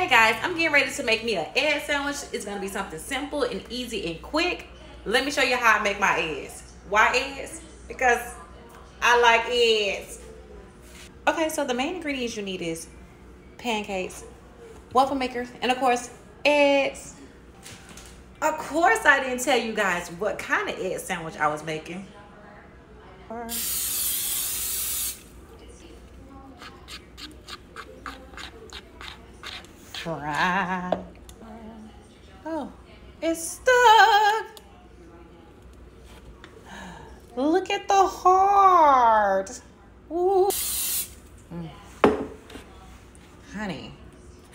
Hey guys, I'm getting ready to make me an egg sandwich. It's gonna be something simple and easy and quick. Let me show you how I make my eggs. Why eggs? Because I like eggs. Okay, so the main ingredients you need is pancakes, waffle makers, and of course, eggs. Of course, I didn't tell you guys what kind of egg sandwich I was making. Fry. Oh, it's stuck. Look at the heart. Ooh. Mm. Honey,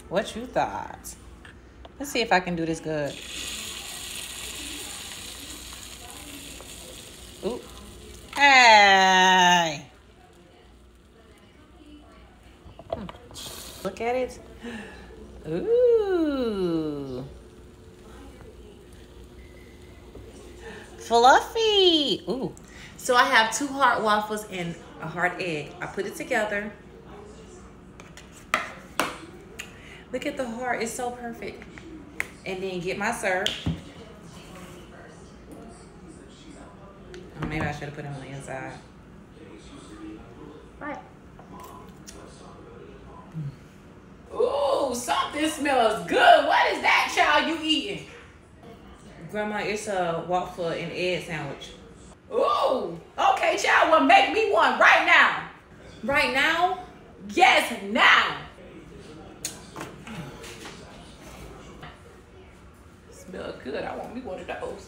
what you thought? Let's see if I can do this good. Ooh. Hey. Hmm. Look at it. Ooh. Fluffy. Ooh. So I have two hard waffles and a hard egg. I put it together. Look at the heart, it's so perfect. And then get my syrup. Oh, maybe I should have put them on the inside. Right. Something smells good. What is that, child, you eating? Grandma, it's a waffle and egg sandwich. Ooh, okay, child, well, make me one right now. Right now? Yes, now. Smell good. I want me one of those.